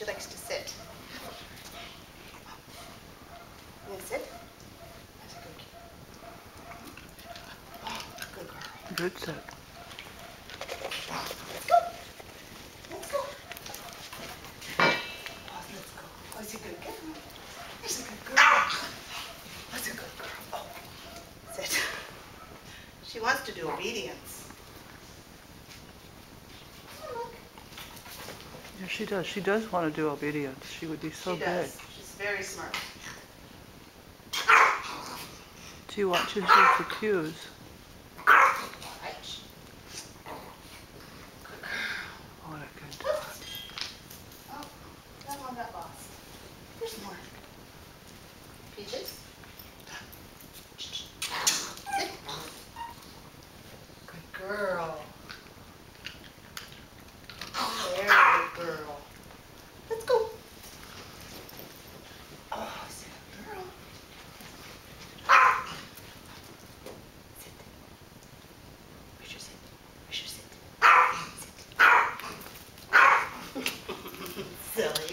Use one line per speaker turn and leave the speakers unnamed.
She likes to sit. You gonna sit? That's a good Good girl.
Good sit. Let's
go. Let's go. Oh, a good girl? That's a good girl. Oh, sit. She wants to do obedience.
Yeah, she does. She does want to do obedience. She would be so she good.
She's very smart.
She watches the cues. Oh, what a good dog.
Oh, that one got lost. There's more. Peaches? girl. Let's go. Oh, is it girl? Ah! Sit. Where's your sit? Where's your sit? Ah! Sit. Ah! Ah! Silly.